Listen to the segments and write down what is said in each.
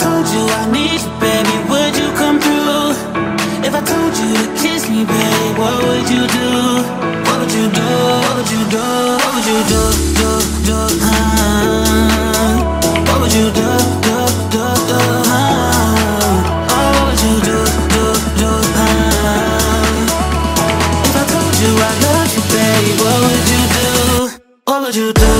told you I need you, baby, would you come through? If I told you to kiss me, baby, what would you do? What would you do? What would you do? What would you do? Do, do, huh? What would you do? Do, do, do, huh? Oh, what would you do? Do, do, huh? If I told you I love you, baby, what would you do? What would you do?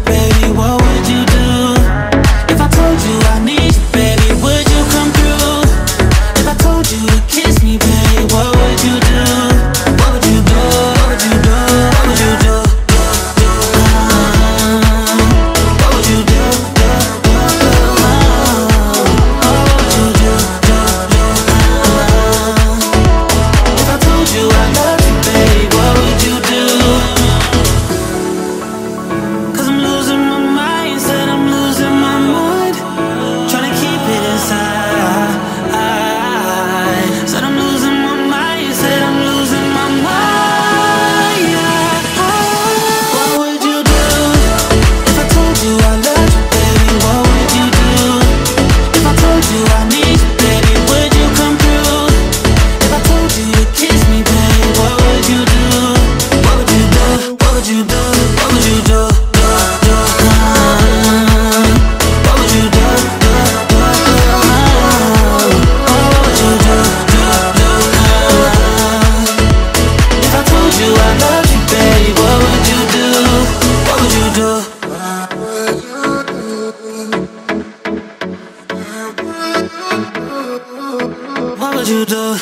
주도